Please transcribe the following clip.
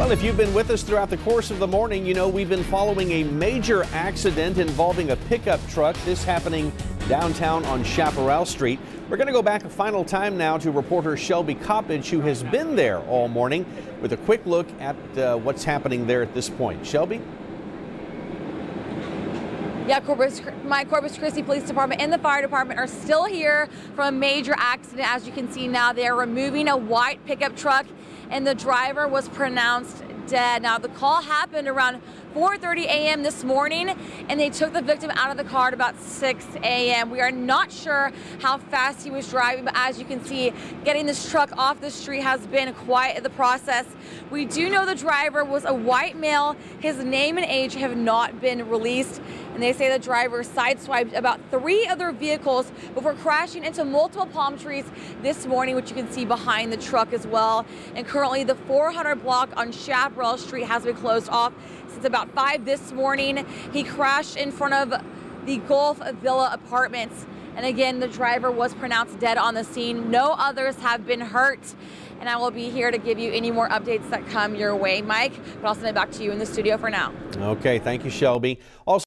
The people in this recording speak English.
Well, if you've been with us throughout the course of the morning, you know we've been following a major accident involving a pickup truck. This happening downtown on Chaparral Street. We're going to go back a final time now to reporter Shelby Coppage, who has been there all morning, with a quick look at uh, what's happening there at this point. Shelby? Yeah, Corpus, my Corpus Christi Police Department and the fire department are still here from a major accident. As you can see now, they are removing a white pickup truck and the driver was pronounced dead. Now, the call happened around 4.30 a.m. this morning, and they took the victim out of the car at about 6 a.m. We are not sure how fast he was driving, but as you can see, getting this truck off the street has been quite the process. We do know the driver was a white male. His name and age have not been released, and they say the driver sideswiped about three other vehicles before crashing into multiple palm trees this morning, which you can see behind the truck as well. And currently, the 400 block on Chaparral Street has been closed off since about 5 this morning. He crashed in front of the Gulf Villa Apartments. And again, the driver was pronounced dead on the scene. No others have been hurt. And I will be here to give you any more updates that come your way, Mike. But I'll send it back to you in the studio for now. Okay, thank you, Shelby. Also